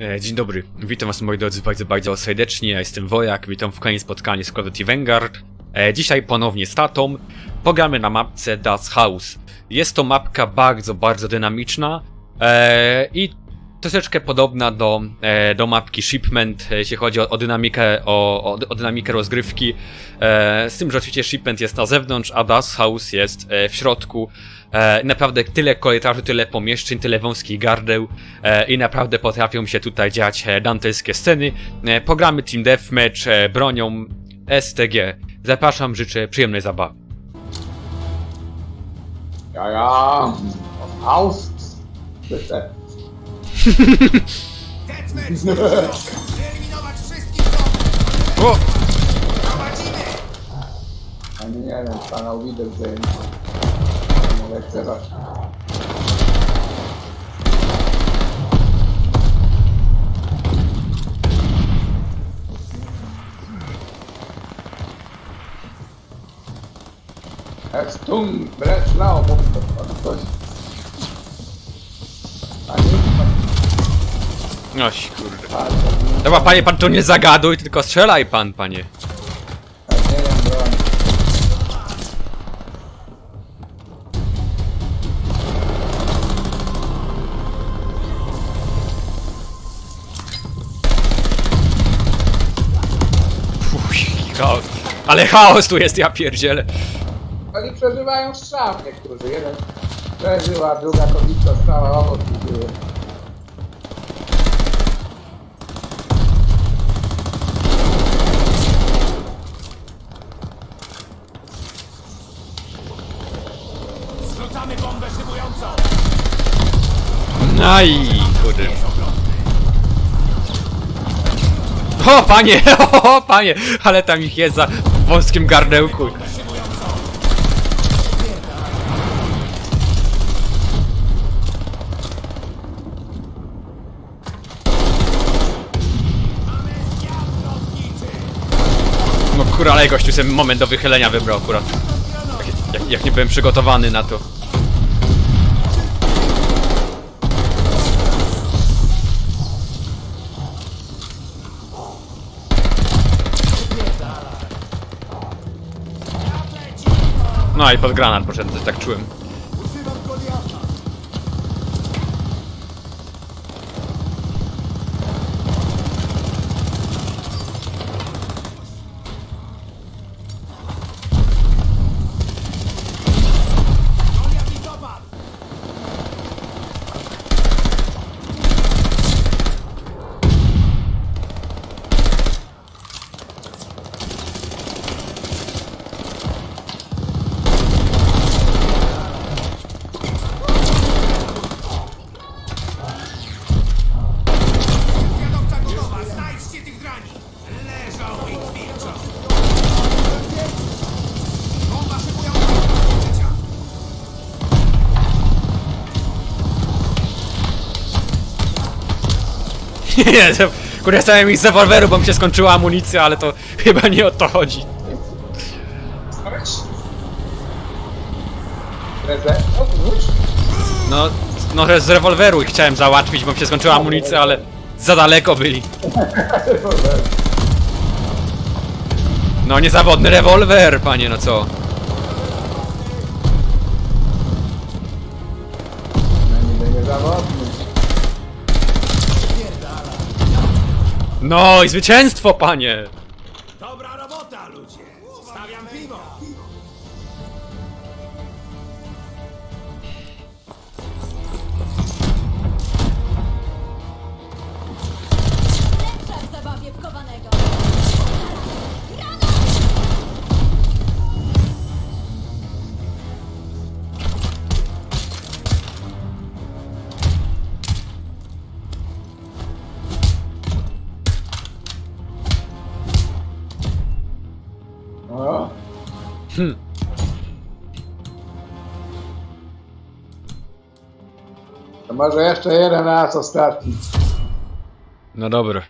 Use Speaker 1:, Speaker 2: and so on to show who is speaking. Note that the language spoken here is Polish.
Speaker 1: E, Dzień dobry, witam was moi drodzy bardzo, bardzo serdecznie, ja jestem Wojak, witam w kolejnym spotkaniu z Call Vanguard. E, Dzisiaj ponownie z tatą, pogramy na mapce Das House. Jest to mapka bardzo, bardzo dynamiczna e, i troszeczkę podobna do, e, do mapki Shipment, e, jeśli chodzi o, o dynamikę, o, o, o dynamikę rozgrywki. E, z tym, że oczywiście Shipment jest na zewnątrz, a Das House jest w środku. Naprawdę tyle korytarzy, tyle pomieszczeń, tyle wąskich gardeł i naprawdę potrafią się tutaj dziać dantejskie sceny. Pogramy Team Deathmatch bronią STG. Zapraszam, życzę przyjemnej zabawy.
Speaker 2: Ja, ja. Aus.
Speaker 1: O!
Speaker 2: A nie, wiem, kanał widać, że nie lekceważ. Stung, wręcz lao, mówi to ktoś.
Speaker 1: Oś, kurde. Dobra, panie, pan tu nie zagaduj, tylko strzelaj pan, panie. chaos. Ale chaos tu jest, ja pierdzielę.
Speaker 2: Oni przeżywają strzał niektórzy. Jeden przeżył, a druga kobieta stała obok.
Speaker 3: Zrzucamy bombę szybującą!
Speaker 1: Aj, kurde. O, panie, o, panie, ale tam ich jest za wąskim gardełku. No kurwa, ale gościu sobie moment do wychylenia wybrał akurat. Jak, jak, jak nie byłem przygotowany na to. No i pod granat poszedł, też tak czułem. Nie, to- korzystałem ich z rewolweru, bo mi się skończyła amunicja, ale to chyba nie o to chodzi. No, no z rewolweru ich chciałem załatwić, bo mi się skończyła amunicja, ale za daleko byli. No niezawodny rewolwer, panie, no co?
Speaker 2: Niezawodny.
Speaker 1: No i zwycięstwo, panie!
Speaker 3: Dobra robota, ludzie! Stawiam piwo!
Speaker 2: O.
Speaker 1: Hm.
Speaker 2: To może jeszcze jeden raz ostatni.
Speaker 1: No dobra.